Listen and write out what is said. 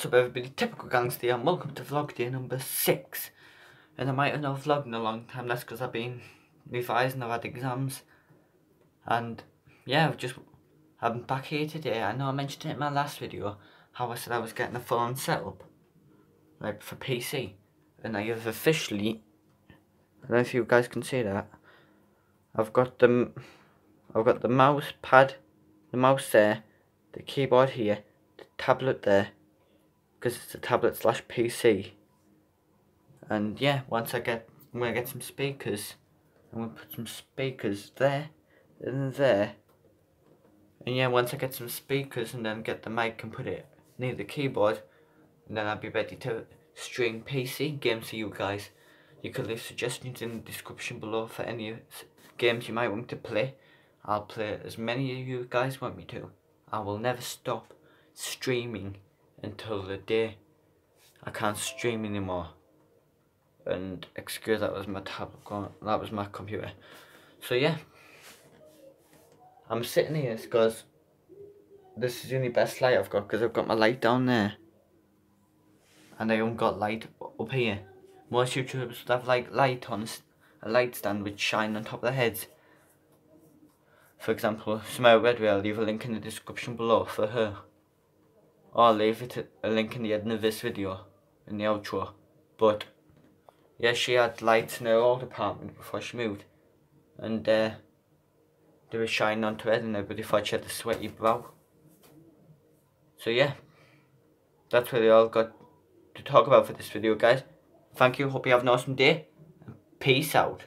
What's up everybody, Typical Gangster and welcome to vlog day number 6 And I might have not vlogged in a long time, that's because I've been revising, I've had exams. And yeah, I've just, I'm back here today, I know I mentioned it in my last video How I said I was getting a full on setup Like for PC And I have officially, I don't know if you guys can see that I've got the, I've got the mouse pad, the mouse there, the keyboard here, the tablet there because it's a tablet slash PC. And yeah, once I get, I'm gonna get some speakers. I'm gonna put some speakers there and there. And yeah, once I get some speakers and then get the mic and put it near the keyboard, and then I'll be ready to stream PC games to you guys. You can leave suggestions in the description below for any games you might want to play. I'll play as many of you guys want me to. I will never stop streaming until the day I can't stream anymore. And excuse that was my tablet going, that was my computer. So yeah, I'm sitting here because this is the only best light I've got because I've got my light down there. And I haven't got light up here. Most YouTubers would have like light on a light stand which shine on top of their heads. For example, Samara Redway, I'll leave a link in the description below for her. I'll leave it a link in the end of this video, in the outro. But, yeah, she had lights in her old apartment before she moved. And, uh, they were shining onto her and everybody thought she had a sweaty brow. So, yeah, that's really all I've got to talk about for this video, guys. Thank you, hope you have an awesome day, peace out.